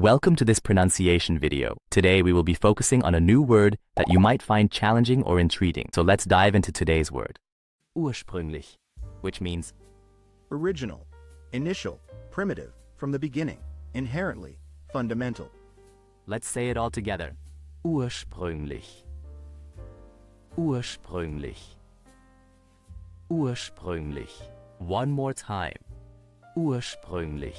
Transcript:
Welcome to this pronunciation video. Today we will be focusing on a new word that you might find challenging or intriguing. So let's dive into today's word. Ursprünglich, which means original, initial, primitive, from the beginning, inherently, fundamental. Let's say it all together. Ursprünglich. Ursprünglich. Ursprünglich. One more time. Ursprünglich.